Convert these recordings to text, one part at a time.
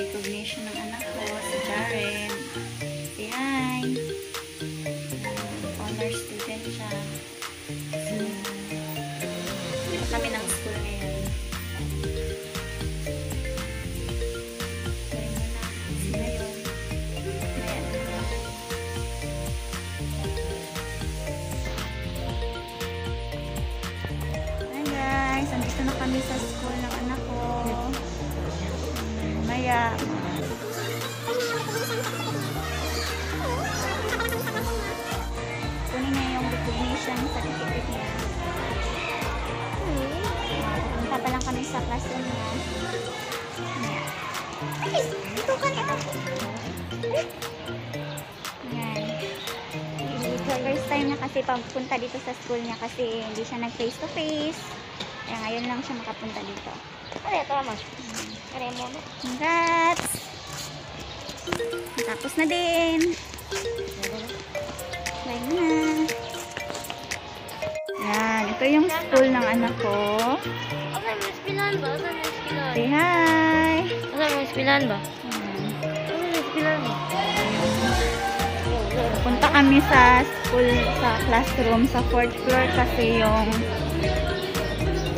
Recognition ng anak ko, si Jaren. Say hi. Honor student siya. So, dito kami ng school ngayon. Kaya mo na. Na. Hi guys, andito na kami sa school Ay, dito ka niya. Yan. First time niya kasi pagpunta dito sa school niya kasi hindi siya nag face to face. Kaya ngayon lang siya makapunta dito. Ano ito naman? Ano mo? Congrats! Tapos na din. Bye na. Yan. Ito yung school ng anak ko. Ano espilan ba? Ano yung? Say hi! Ano yung espilan ba? Yan. Ano yung espilan ba? Punta kami sa school, sa classroom, sa fourth floor kasi yung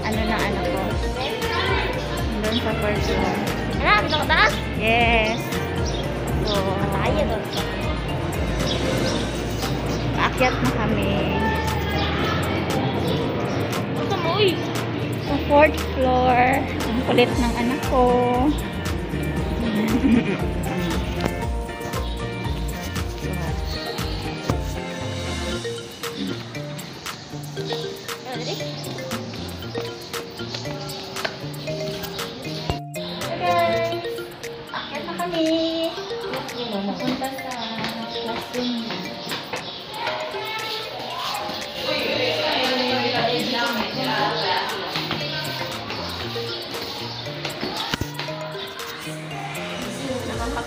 ano na anak ko. Doon sa fourth floor. Ano? Dito ka taas? Yes. So, Tayo doon. Paakyat na kami. Fourth floor. Ang kulit ng anak ko.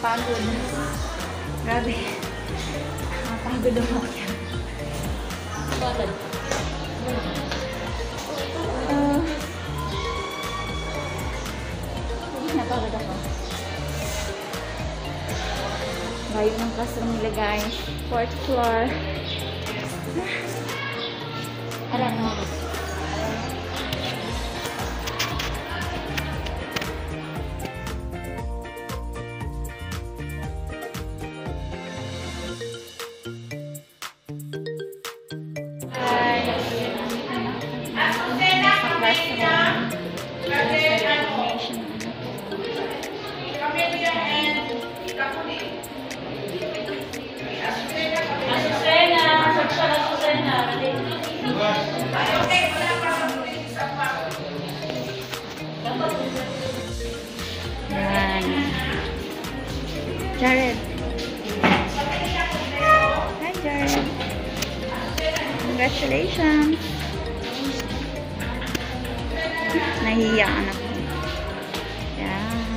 Nakakapagod. Grabe. Nakakapagod ako yan. Bakit? Uh, napagod ako. Layo ng classroom nila guys. Fourth floor. Alam mo. Jared. Hi, Jared. Congratulations. Nahiya ang anak ko. Yan.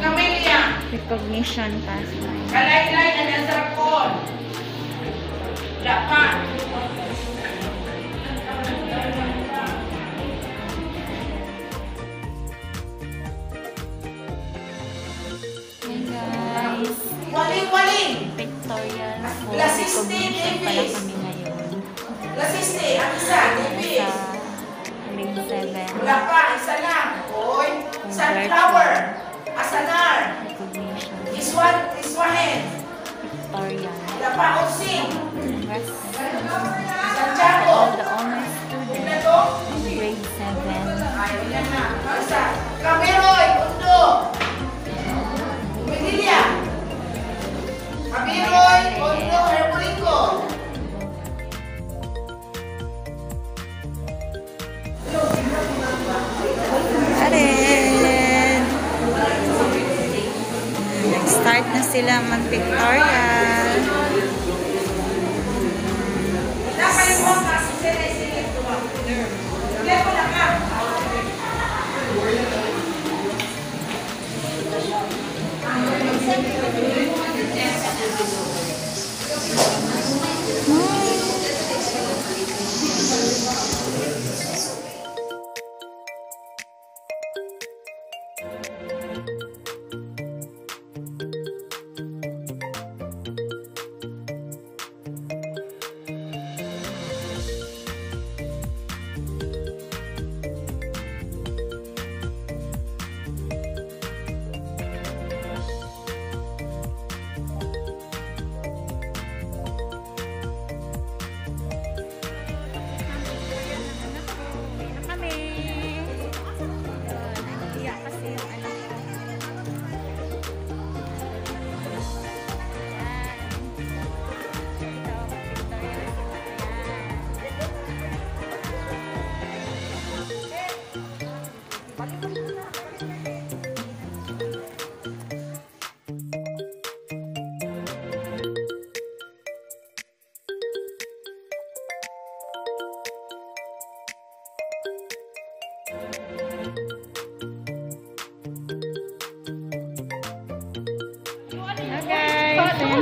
Camelia, Recognition pa sa mga. kalay-lay na nasa kon. Wala pa. Pictorial for Lasiste, recognition pala kami ngayon. Lasiste, ang isa, David. Grade 7 Wala pa, isa lang. Hoy, sunflower. Asanar. recognition. Iswan, iswahen. Pictorial. Wala pa. Congrats Santiago. the honor students Ito. in grade 7. Ayaw na na. Isa. Kameroy, Undo. Umidilia. Kameroy, Nag-start na sila mag-pictorial.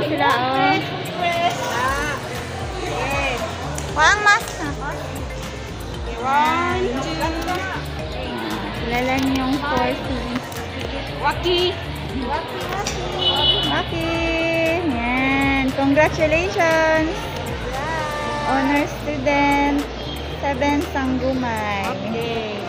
Sila oh. Wang mas na. One, two. Sila lang yung four students. Waki. Okay. Yan. Congratulations. Honor student. Seven Sanggumay. Okay.